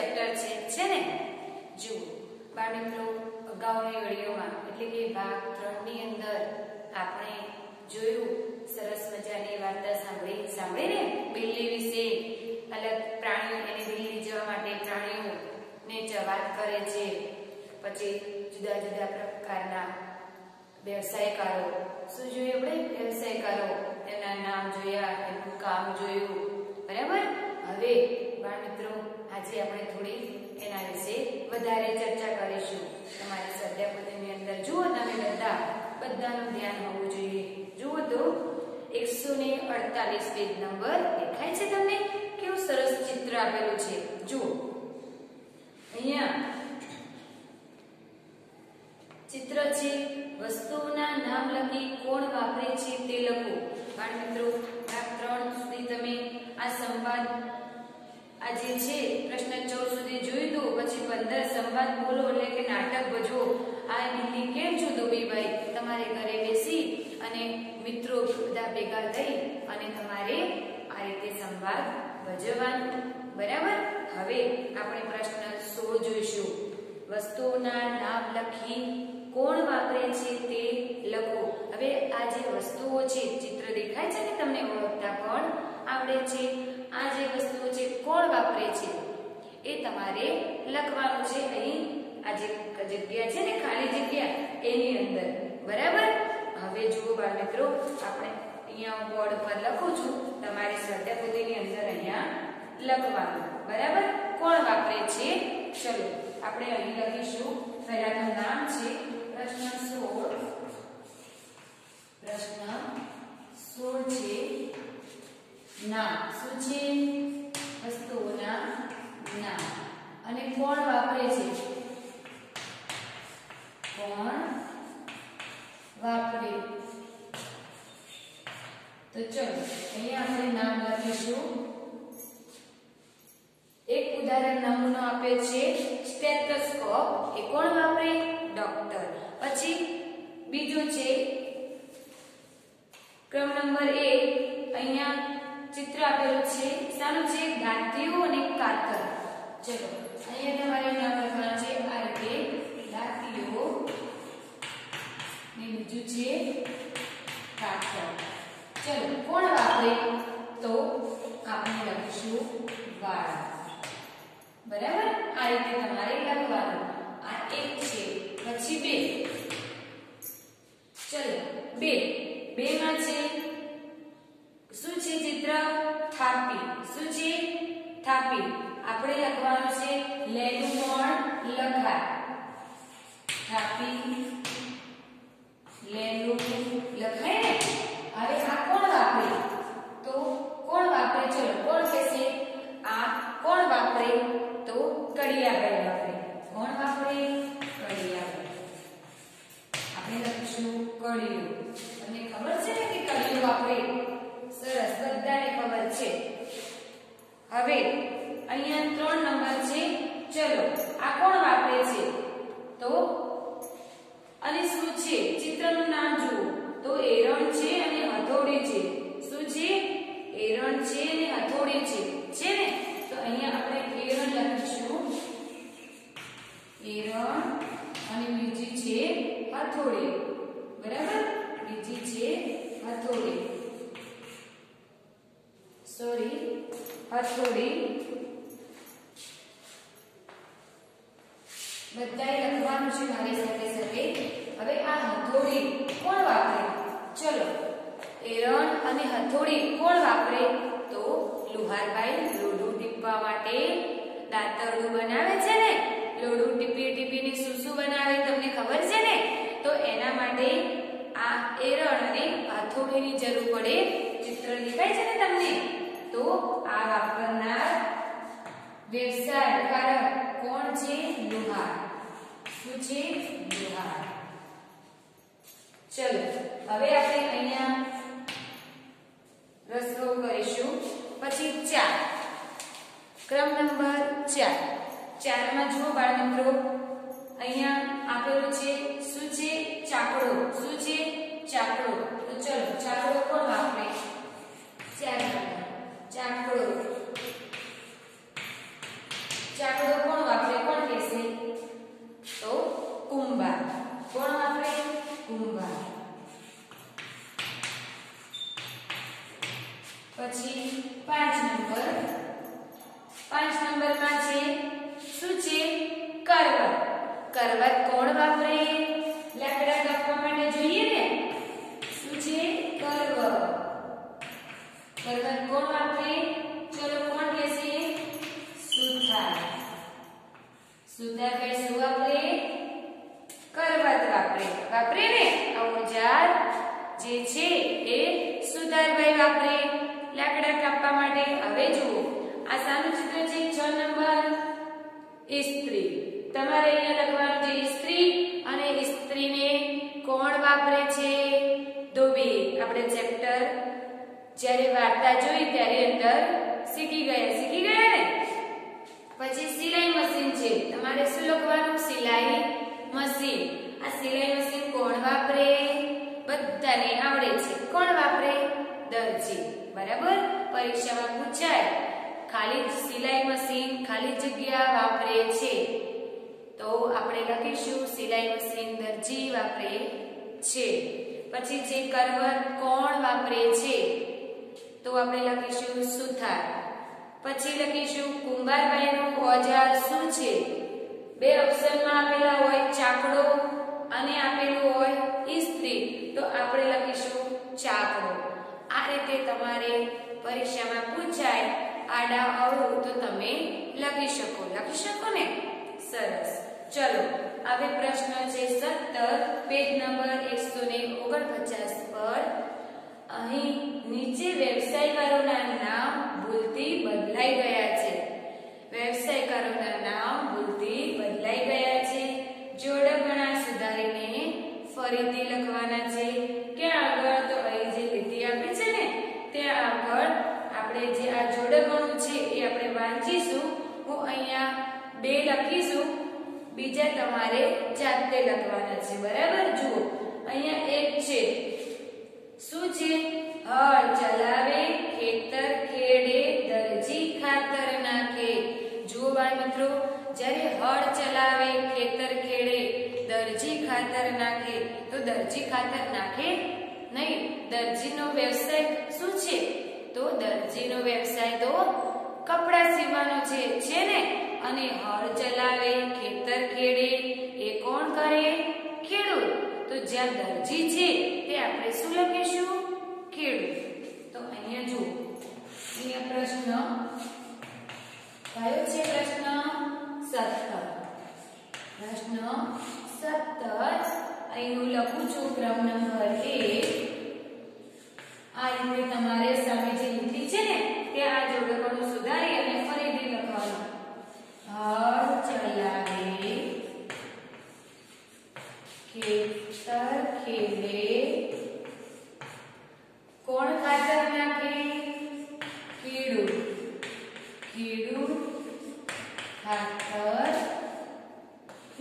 Chapter છે છે ને? જુઓ બાળ મિત્રો અગાઉની વિડીયોમાં એટલે કે ભાગ 3 ની અંદર આપણે જોયું, સરસ મજાની વાર્તા સાંભળી, સાંભળીને બિલ્લી વિશે અલગ પ્રાણીઓ એને બિલ્લી જવા માટે પ્રાણીઓ ને વાત કરે છે. પછી જુદા જુદા પ્રકારના વ્યવસાયકારો, શું જોયું આપણે? વ્યવસાયકારો તેના નામ જોયા એનું કામ જોયું. બરાબર? હવે બાળ મિત્રો આજે આપણે થોડી એના વિશે વધારે ચર્ચા કરીશું. તમારી સ્વાધ્યાય અંદર જુઓ તમે બધા બધાનું ધ્યાન હોવું જોઈએ. જુઓ તો, એકસો ને અડતાલીસ પેજ નંબર દેખાય છે તમને? કેવું સરસ ચિત્ર આપેલું છે. જુઓ. અહીંયા ચિત્ર છે, વસ્તુઓના નામ લખી કોણ વાપરે છે તે લખો. બાળ મિત્રો આ ત્રણ સુધી તમે આ સંવાદ આ જે છે, પ્રશ્ન 14 સુધી જોયું તો પછી 15 સંવાદ બોલો એટલે કે નાટક ભજવો આ દિલ્હી કેમ છો દોબીભાઈ તમારે ઘરે બેસી અને મિત્રો બધા ભેગા થઈ અને તમારે આ રીતે સંવાદ ભજવવાનો. બરાબર? હવે આપણે પ્રશ્ન 16 જોઈશું. વસ્તુઓના નામ લખી કોણ વાપરે છે તે લખો. હવે આ જે વસ્તુઓ છે, ચિત્ર દેખાય છે ને તમને ઓળખતા પણ આવડે છે આ જે વસ્તુઓ છે કોણ વાપરે છે, એ તમારે લખવાનું છે અહીં. આ જે જગ્યા છે ને, ખાલી જગ્યા, એની અંદર. બરાબર? હવે જુઓ બાળ મિત્રો આપણે અહીંયા હું બોર્ડ પર લખું છું. તમારી સ્વાધ્યાય અંદર અહીંયા લખવાનું. બરાબર? કોણ વાપરે છે? ચલો, આપણે અહીં લખીશું. પહેલાનું નામ છે, પ્રશ્ન સોળ. પ્રશ્ન સોળ છે નામ શું છે વસ્તુઓના નામ અને કોણ વાપરે છે? કોણ વાપરે? તો ચલો, અહીંયા આપણે નામ લખીશું. એક ઉદાહરણ નમૂનો આપે છે, સ્ટેથોસ્કોપ. એ કોણ વાપરે? ડોક્ટર. પછી બીજું છે, ક્રમ નંબર 1 અહીંયા ચિત્ર આપેલું છે. શાનું છે દાંતીઓ અને કાતર ચલો, અહીંયા તમારે નંબર કરવાનો છે. આ રીતે દાંતીઓ ને બીજું છે કાતર ચલો, કોણ વાપરે તો આપણે લખીશું વાળ. બરાબર? આ રીતે તમારે લખવાનું. આ એક છે, પછી બે. ચલો, બે. બે માં છે શું છે ચિત્ર થાપી. શું છે થાપી. આપણે લખવાનું છે લેનું કોણ લખાય થાપી. લેનું લખાય ને? હવે આ કોણ વાપરે તો કોણ વાપરે ચલો કોણ કહેશે આ કોણ વાપરે તો કડિયાભાઈ વાપરે કોણ વાપરે કડિયાભાઈ આપણે લખીશું કડિયું તમને ખબર છે ને કે કડિયું વાપરે સરસ બધાને ખબર છે હવે અહીંયા ત્રણ નંબર છે ચલો આ કોણ વાપરે છે તો અને શું છે ચિત્રનું નામ જુઓ તો એરણ છે અને હથોડી છે શું છે એરણ છે અને હથોડી છે છે ને તો અહીંયા આપણે એરણ લખીશું એરણ અને બીજી છે હથોડી બરાબર બીજી છે હથોડી સોરી હથોડી બધાએ લખવાનું છે મારી સાથે સાથે. હવે આ હથોડી કોણ વાપરે? ચલો એરણ અને હથોડી કોણ વાપરે? તો લુહારભાઈ લોઢું ટીપવા માટે દાંતરડું બનાવે છે ને? લોઢું ટીપી ટીપીને શું શું બનાવે, તમને ખબર છે ને? તો એના માટે આ એરણ અને હથોડીની જરૂર પડે. ચિત્ર દેખાય છે ને તમને? તો આ વાપરનાર વ્યવસાયકારક કોણ છે? લુહાર. શું છે? લુહાર. ચલો, હવે આપણે અહીંયા રસ્તો કરીશું. પછી ચાર. ક્રમ નંબર ચાર. ચારમાં જુઓ બાળ મિત્રો. અહીંયા આપેલું છે, શું છે? ચાકડો. શું છે? ચાકડો. તો ચલો, ચાકડો કોણ વાપરે? ચાર. ચાકડો ચાકડો કોણ વાપરે? કોણ કહેશે તો કુંભાર કોણ વાપરે? કુંભાર પછી પાંચ નંબર. પાંચ નંબરમાં છે, શું છે? કરવત. કરવત કોણ વાપરે? મશીન આ સિલાઈ મશીન કોણ વાપરે? બધાને આવડે છે. કોણ વાપરે? દરજી બરાબર? પરીક્ષામાં પૂછાય. ખાલી સિલાઈ મશીન ખાલી જગ્યા વાપરે છે. તો આપણે લખીશું સિલાઈ મશીન દરજી વાપરે છે. પછી જે કરવત કોણ વાપરે છે? તો આપણે લખીશું સુથાર. પછી લખીશું કુંભારબાઈનું ઓજાર શું છે? બે ઓપ્શનમાં આપેલા હોય ચાકડો અને આપેલું હોય ઇસ્ત્રી, તો આપણે લખીશું ચાકડો. આ રીતે તમારે પરીક્ષામાં પૂછાય આડા, અવળું, તો તમે લખી શકો. લખી શકો ને? સરસ. ચલો, હવે પ્રશ્ન છે 17 પેજ નંબર 149 પર. અહીં નીચે વ્યવસાયકારોના નામ ભૂલથી બદલાઈ ગયા છે. વ્યવસાયકારોના નામ ભૂલથી બદલાઈ ગયા છે. જોડકણા સુધારીને ફરીથી લખવાના છે કે આગળ તો અહીં જે લીટી આપી છે ને, ત્યાં આગળ આપણે જે આ જોડકણું છે એ આપણે વાંચીશું. હું અહીંયા બે લખીશું. બીજા તમારે જાતે લખવાના છે. બરાબર? જુઓ. દરજી ખાતર નાખે નહીં. દરજીનો વ્યવસાય શું છે? તો દરજીનો વ્યવસાય તો કપડા સીવવાનો છે છે ને? અને હળ ચલાવે, ખેતર ખેડે, એ કોણ કરે? ખેડૂત. તો જ્યાં દરજી છે, તે આપણે શું લખીશું? ખેડૂત. તો અહીંયા જુઓ. અહીંયા પ્રશ્ન કયો છે પ્રશ્ન? 17 પ્રશ્ન 17 અહીં હું લખું છું ક્રમ નંબર 1 આ રીતે તમારે સામે જે લીટી છે ને, તે આ જોડકણું સુધારી અને ફરીથી લખવાનું. હળ ચલાવે, ખેતર ખેડે કોણ ખાતર નાખે ખેડૂત ખેડૂત ખાતર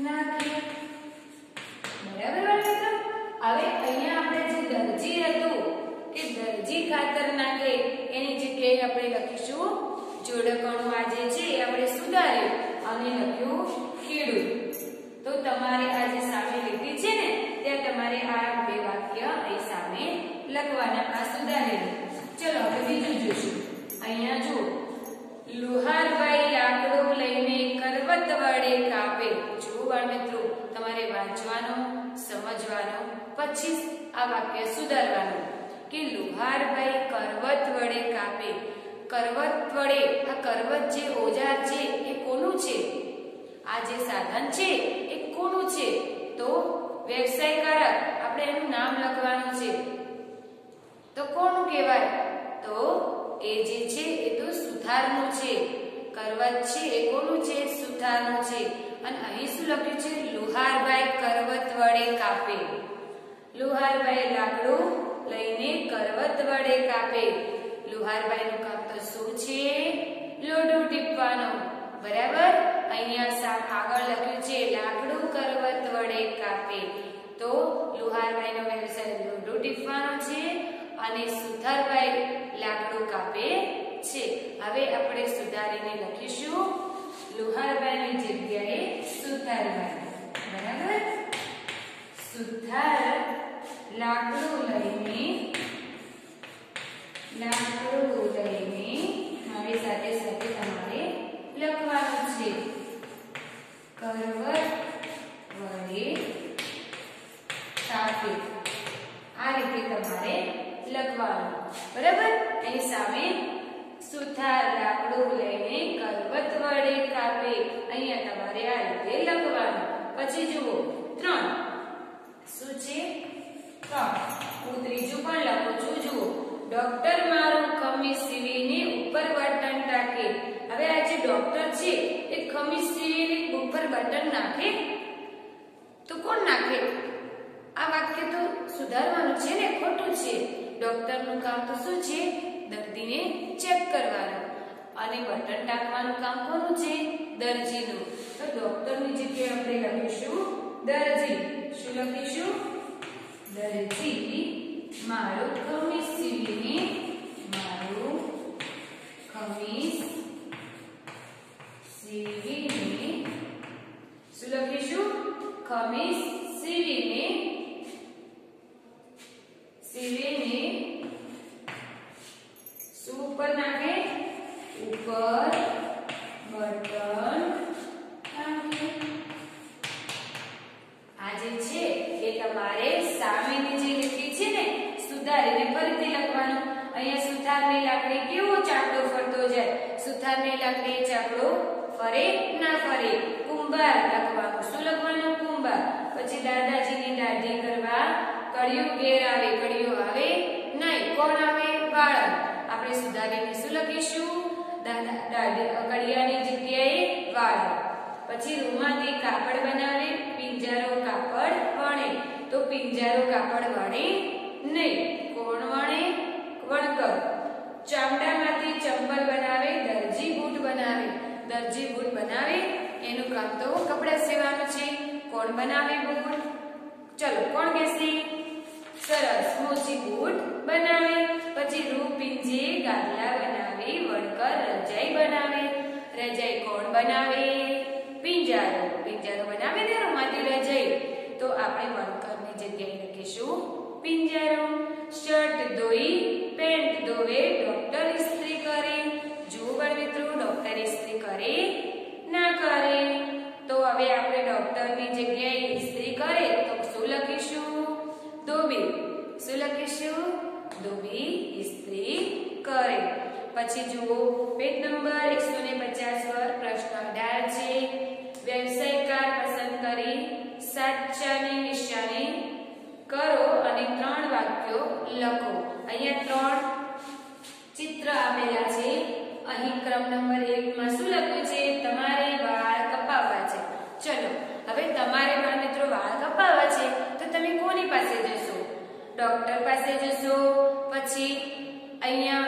નાખે. બરાબર વાત મિત્રો હવે અહીંયા આપણે જે દરજી હતું, કે દરજી ખાતર નાખે, એની જગ્યાએ આપણે લખીશું, જોડકણું આ જે છે એ આપણે સુધાર્યું અને લખ્યું ખેડૂત. તો તમારે આ જે સામે લીધી છે ને, ત્યાં તમારે આ બે વાક્ય અહીં સામે લખવાના, આ સુધારેલું. ચલો, હવે બીજું જોઈશું અહીંયા જુઓ. લુહારભાઈ લાકડું લઈને કરવત વડે કાપે. જુઓ બાળ મિત્રો, તમારે વાંચવાનો? સમજવાનો, પછી આ વાક્ય સુધારવાનું કે લુહારભાઈ કરવત વડે કાપે. કરવત વડે, આ કરવત જે ઓજાર છે, એ કોનું છે? આ જે સાધન છે, એ કોનું છે? તો વ્યવસાયકારક, આપણે એનું નામ લખવાનું છે. તો કોનું કહેવાય? તો એ જે છે, એ તો સુથારનું છે. કરવત છે એ કોનું છે સુથારનું છે, અને અહીં શું લખ્યું છે? લુહારભાઈ કરવત વડે કાપે. લુહારભાઈ લાકડું લઈને કરવત વડે કાપે. લુહારભાઈનું કામ તો શું છે? લોઢું ટીપવાનું. બરાબર? અહીંયા સામ આગળ લખ્યું છે, લાકડું કરવત વડે કાપે. તો લુહારભાઈનો વ્યવસાય લોઢું ટીપવાનો છે, અને સુથારભાઈ લાકડું કાપે. છે. હવે આપણે સુધારીને લખીશું. લુહારભાઈની જગ્યાએ સુથારભાઈ બરાબર? સુધાર લાકડું લઈને લાકડું લઈને મારી સાથે સાથે તમારે લખવાનું છે કરવત વડે કાપી આ રીતે તમારે લખવાનું બરાબર એની સામે સુથાર લાકડું લઈને કરવત વડે કાપે અહીંયા તમારે આ રીતે લખવાનું પછી જુઓ ત્રણ શું છે ત્રણ હું ત્રીજું પણ લખું છું જુઓ ડોક્ટર મારું ખમીસ સીવીને ઉપર બટન ટાકે હવે આ જે ડોક્ટર છે એ ખમીસ સીવીને ઉપર બટન નાખે તો કોણ નાખે આ વાક્ય તો સુધારવાનું છે ને, ખોટું છે? ડોક્ટરનું કામ તો શું છે? દર્દીને ચેક કરવાનું. અને બટન ટાંકવાનું કામ કોનું છે? દરજીનું. તો ડોક્ટરની જગ્યાએ આપણે લખીશું, દરજી. શું લખીશું? દરજી, મારું ખમીસ સીવીને, મારું ખમીસ સીવીને. શું લખીશું? ખમીસ સીવીને સીવીને શું ઉપર નાખે? ઉપર બટન નાખે. આ જે છે એ તમારે સામેની જે લીટી છે ને, સુધારીને ફરીથી લખવાનું. અહીંયા સુથારની લાકડી કેવો ચાકડો ફરતો જાય. સુથારની લાકડી ચાકડો ફરે ના ફરે? કુંભાર લખવાનું. શું લખવાનું? કુંભાર. પછી દાદાજીની દાઢી કરવા કડિયું ઘેર આવે કડિયું આવે નહીં. કોણ આવે? બાળક. આપણે સુધારીને શું લખીશું. કડિયાની જગ્યાએ બાળક પછી રૂમાથી કાપડ બનાવે. પિંજારો કાપડ વણે. તો પિંજારો કાપડ વણે નહીં. કોણ વણે? વણકર. ચામડામાંથી ચંપલ બનાવે, દરજી બૂટ બનાવે. દરજી બૂટ બનાવે, એનું કામ તો કપડાં સેવાનું છે. કોણ બનાવે બૂટ? ચલો, કોણ કહેશે સરસ મોચી બૂટ બનાવે, પછી રૂપિંજે ગાદલા બનાવે વણકર રજાઈ બનાવે, રજાઈ કોણ બનાવે? પિંજારો. પિંજારો બનાવે ને રમાતી રજાઈ. તો આપણે વણકરની જગ્યાએ લખીશું પિંજારો. શર્ટ ધોઈ, પેન્ટ ધોવે, ડોક્ટર ઇસ્ત્રી કરે, જુઓ મિત્રો, ડોક્ટર ઇસ્ત્રી કરે, ના કરે. તો હવે આપણે ડોક્ટરની જગ્યાએ ઇસ્ત્રી કરે તો શું લખીશું? ધોબી. શું લખીશું ધોબી ઇસ્ત્રી કરે. પછી જુઓ, પેજ નંબર 150 પર પ્રશ્ન 18 છે. વ્યવસાય કાર પસંદ કરી સાચાની નિશાની કરો અને ત્રણ વાક્યો લખો. અહીંયા ત્રણ ચિત્ર આપેલા છે. અહીં ક્રમ નંબર 1 માં શું લખ્યું છે? તમારે વાળ કપાવવા છે ચલો હવે તમારે બાળ મિત્રો વાળ કપાવવા છે તો તમે કોની પાસે જશો. ડોક્ટર પાસે જશો, પછી અહીંયા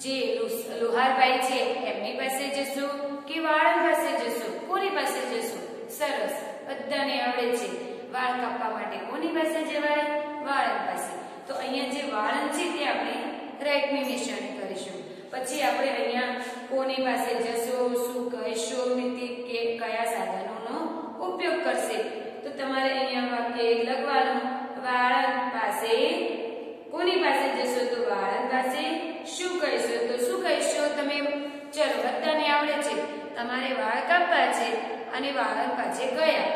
જે લુહારભાઈ છે, એમની પાસે જશો કે વાળંદ પાસે જશો? કોની પાસે જશો? સરસ, બધાને આવડે છે. વાળ કાપવા માટે કોની પાસે જવાય? વાળંદ પાસે. તો અહીંયા જે વાળંદ છે તે આપણે રાઈટની નિશાની કરીશું. પછી આપણે અહીંયા કોની પાસે જશો, શું કહેશો ને તે કે કયા સાધનોનો ઉપયોગ કરશે? તો તમારે અહીંયા વાક્ય એક લખવાનું. વાળંદ પાસે, કોની પાસે જશો તો વાળંદ પાસે. શું કહીશો તો શું કહીશો? તમે ચલો, બધાને આવડે છે. તમારે વાળ કાપવા છે અને વાળંદ પાસે ગયા.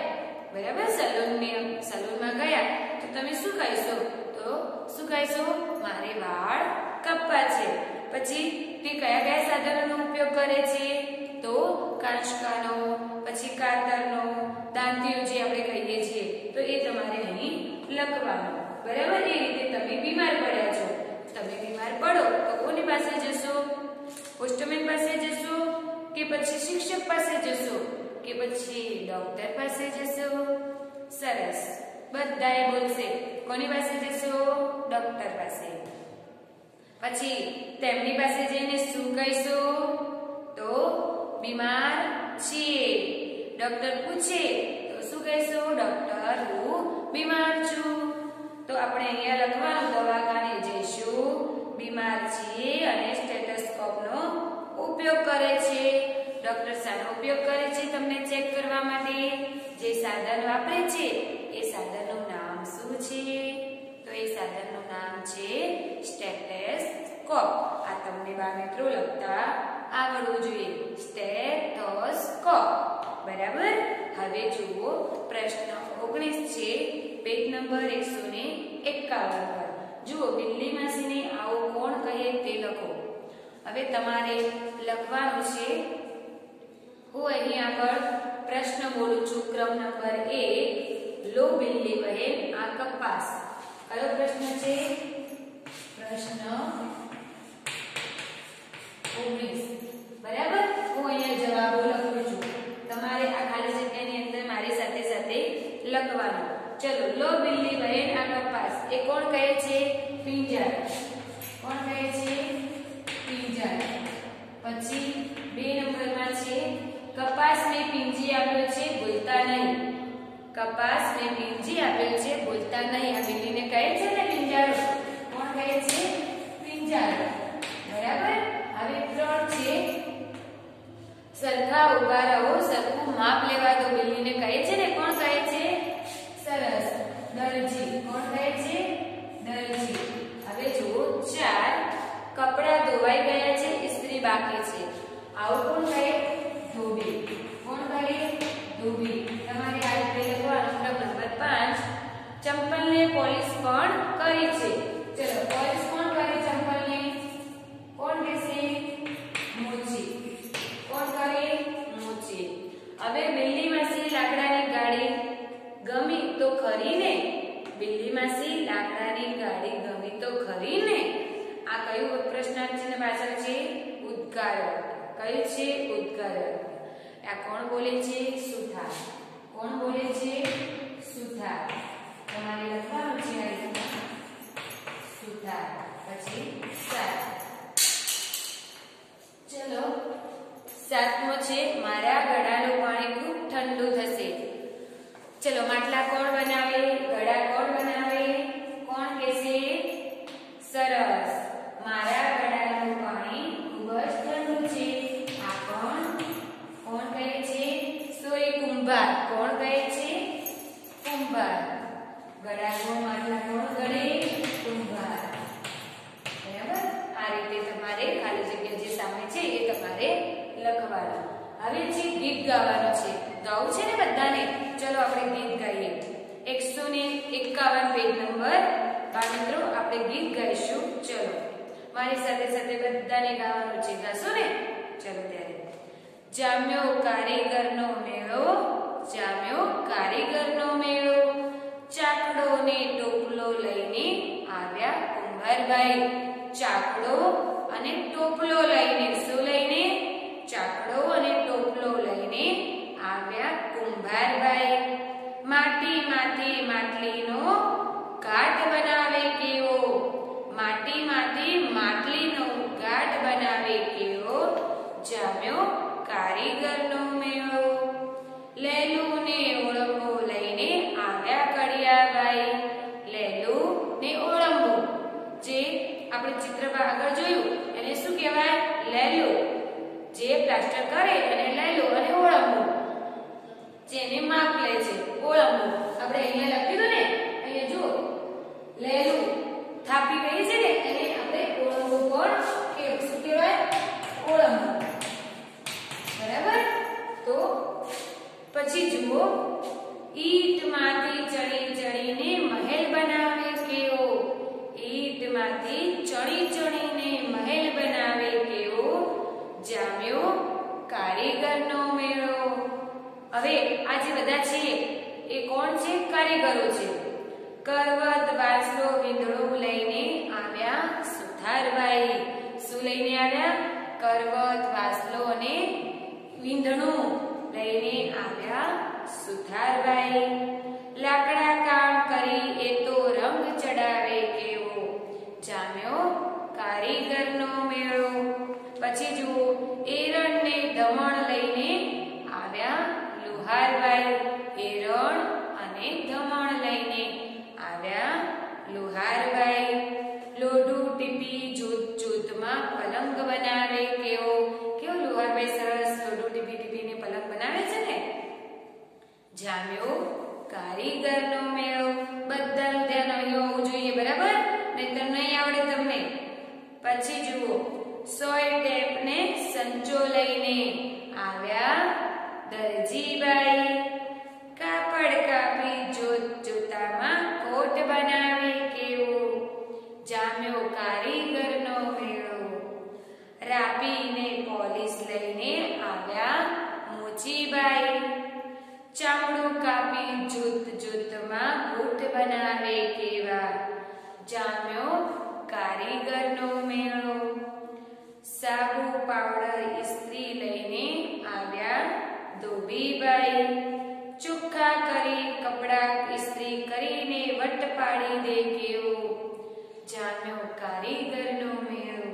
બરાબર? સલૂનની સલૂનમાં ગયા. તો તમે શું કહીશો? તો શું કહીશો? મારે વાળ કાપવા છે. પછી તે કયા કયા સાધનોનો ઉપયોગ કરે છે? તો કાંચકાનો, પછી કાતરનો દાંતિયો જે આપણે કહીએ છીએ, તો એ તમારે અહીં લખવાનો. બરાબર? એ રીતે તમે બીમાર પડ્યા છો. તમે બીમાર પડો તો કોની પાસે જશો? પોસ્ટમેન પાસે જશો કે પછી શિક્ષક પાસે જશો કે પછી ડોક્ટર પાસે જશો? સરસ. બધાએ બોલશે. કોની પાસે જશો? ડોક્ટર પાસે. પછી તેમની પાસે જઈને શું કહીશો? તો બીમાર છીએ ડોક્ટર પૂછે, તો શું કહેશો ડોક્ટર? હું બીમાર છું. તો આપણે અહીંયા લખવાનું, દવાખાને જઈશું. બીમાર છીએ અને સ્ટેથોસ્કોપનો ઉપયોગ કરે છે. ડોક્ટર શાનો ઉપયોગ કરે છે તમને ચેક કરવા માટે. જે સાધન વાપરે છે, એ સાધનનું નામ શું છે? તો એ સાધનનું નામ છે સ્ટેથોસ્કોપ આ તમને બા મિત્રો લખતા આવડવું જોઈએ. સ્ટેથોસ્કોપ બરાબર? હવે જુઓ પ્રશ્ન 19 છે. પેજ નંબર 151 પર. જુઓ બિલ્લી માસીને આવું કોણ કહે તે લખો. હવે તમારે લખવાનું છે. હું અહીં આગળ પ્રશ્ન બોલું છું. ક્રમ નંબર 1 લો બિલ્લી બહેન આ કપાસ. કયો પ્રશ્ન છે? પ્રશ્ન 19 બરાબર? હું અહીંયા જવાબો લખું છું. તમારે આ ખાલી જગ્યાની અંદર મારી સાથે સાથે લખવાનું. ચલો, લો બિલ્લી બહેન આ કપાસ એ કોણ કહે છે? પિંજર. કોણ કહે છે? પિંજર. પછી બે નંબરમાં છે, કપાસ ને પિંજી આપ્યો છે, બોલતા નહીં. કપાસ ને પિંજી આપ્યો છે, બોલતા નહીં. આ બિલ્લીને કહે છે ને પિંજારો? કોણ કહે છે? પિંજારો. બરાબર હવે ત્રણ છે સરખા ઊભા રહો, સરખું માપ લેવા દો. બિલ્લીને કહે છે ને, કોણ કહે છે? સરસ. દરજી. કોણ કહે છે? દરજી. હવે જુઓ, ચાર કપડા ધોવાઈ ગયા છે, ઇસ્ત્રી બાકી છે. આવું કોણ કહે? ધોબી. કોણ કહે? ધોબી. તમારે આ રીતે લખવાનું નંબર પાંચ. ચંપલને પોલીસ પણ કરી છે? ચલો પોલિશ કોણ કરે ચંપલને કોણ કહેશે મોચી કોણ કરે મોચી હવે બિલ્લી માસી લાકડાની ગાડી ગમી તો ખરી ને બિલ્લી માસી લાકડાની ગાડી ગમી તો ખરી ને આ કયું પ્રશ્નાર્થ છે ને પાછળ છે ઉદ્ગાર કયું છે? ઉદ્ગાર આ કોણ બોલે છે? સુથાર કોણ બોલે છે? સુથાર તમારે લખવાનું છે આ સુથાર પછી સાત. ચલો, સાતમો છે, મારા ગળાનું પાણી ખૂબ ઠંડુ થશે. ચલો, માટલા કોણ બનાવે? ગળા કોણ બનાવે કોણ કહેશે સરસ મારા ગળાનું પાણી ખૂબ જ ઠંડુ છે આ કોણ કોણ કહે છે સોય કુંભાર કોણ કહે છે કુંભાર ગળા કોણ માટલા કોણ ગળે કુંભાર બરાબર આ રીતે તમારે ખાલી જગ્યા જે સામે છે એ તમારે લખવાનું હવે જે ગીત ગાવાનું છે ગાવું છે ને બધાને ચલો આપણે ગીત ગાઈએ એકસો એકાવન પેજ નંબર. મિત્રો આપણે ગીત ગાઈશું. ચલો. મારી સાથે સાથે બધાને ગાવાનું છે. ગાશો ને? ચલો ત્યારે. જામ્યો કારીગરનો મેળો, જામ્યો કારીગરનો મેળો. ચાકડો ટોપલો લઈને આવ્યા કુંભારભાઈ. ચાકડો અને ટોપલો લઈને, શું લઈને? ચાકડો અને ટોપલો લઈને આવ્યા કુંભારભાઈ માટીમાંથી માટલીનો ઘાટ બનાવે કેવો માટીમાંથી માટલીનો ઘાટ બનાવે કેવો જામ્યો કારીગરનો મેળો લેલુ ને ઓળંબો લઈને આવ્યા કડિયાભાઈ લેલુ ને ઓળંબો જે આપણે ચિત્રમાં આગળ જોયું એને શું કહેવાય લેલુ જે પ્લાસ્ટર કરે અને લેલુ અને ઓળંબો જેને માપ લે છે ઓળંબો આપણે અહીંયા લખ્યું ને અહીંયા જુઓ લેલુ થાપી કહી છે ને એને આપણે ઓળંબો પણ કે શું કહેવાય ઓળંબો બરાબર તો પછી જુઓ ઈંટમાંથી ચડી ચડીને મહેલ બનાવે કેવો ઈંટમાંથી ચડી ચડીને મહેલ બનાવે કેવો જામ્યો કારીગરનો મેળો હવે આ જે બધા છે, એ કોણ છે? કારીગરો છે. કરવત, વાસલો, વીંધળો લઈને આવ્યા સુથારભાઈ. શું લઈને આવ્યા? કરવત, વાસલો અને વીંધણું લઈને આવ્યા સુથારભાઈ. લાકડા કામ કરી એ તો રંગ ચડાવે કેવો? જામ્યો કારીગરનો મેળો. પછી ટીપી જૂથ જૂથમાં પલંગ બનાવે કેવો? કેવો લુહારભાઈ સરસ લોઢું ટીપી ટીપીને પલંગ બનાવે છે ને? જામ્યો કારીગરનો મેળો. બધાનું ધ્યાન અહીં હોવું જોઈએ, બરાબર? નહીતર નહીં આવડે તમને. પછી જુઓ, સોય ટેપને સંચો લઈને આવ્યા દરજીભાઈ. કાપડ કાપી જોત જોતામાં કોટ બનાવે કેવો જામ્યો કારીગરનો મેળો રાપીને પોલીસ લઈને આવ્યા મોચીબાઈ ચામડું કાપી જૂત જૂતમાં બૂટ બનાવે કેવા જામ્યો કારીગરનો મેળો સાબુ પાવડર ઇસ્ત્રી લઈને આવ્યા ધોબીબાઈ ચોખ્ખા કરી કપડા ઇસ્ત્રી કરીને વટ પાડી દે કેવો જામ્યો કારીગરનો મેળો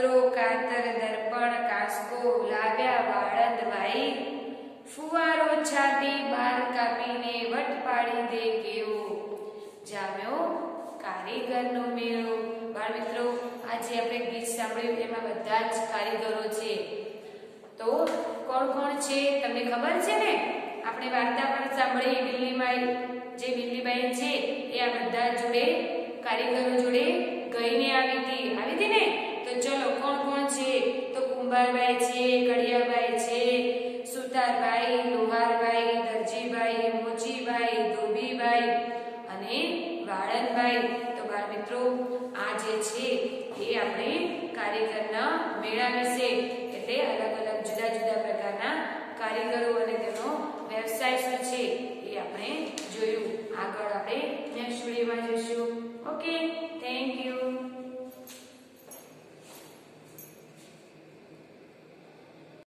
અસ્ત્રો કાતર, દર્પણ, કાસ્કો, લાવ્યા વાળંદભાઈ ફુવારો છાતી બાર કાપીને વટ પાડી દે કેવો. જામ્યો કારીગરનો મેળો. બાળ મિત્રો, આજે આપણે ગીત સાંભળ્યું, એમાં બધા જ કારીગરો છે. તો કોણ કોણ છે, તમને ખબર છે ને? આપણે વાર્તા પણ સાંભળી બિલ્લીબાઈ. જે બિલ્લીબાઈ છે, એ આ બધા જોડે કારીગરો જોડે ગઈને આવી હતી. આવી હતી ને? તો ચલો, કોણ કોણ છે? તો કુંભારભાઈ છે કડિયાભાઈ છે સુતારભાઈ લોહારભાઈ દરજીભાઈ મોચીભાઈ ધોબીભાઈ અને વાળંદભાઈ તો બાળ મિત્રો, આ જે છે એ આપણે કારીગરના મેળા વિશે, એટલે અલગ અલગ જુદા જુદા પ્રકારના કારીગરો અને તેનો વ્યવસાય શું છે એ આપણે જોયું. આગળ આપણે નેક્સ્ટ વિડીયોમાં જોઈશું. ઓકે